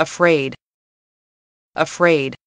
afraid. Afraid.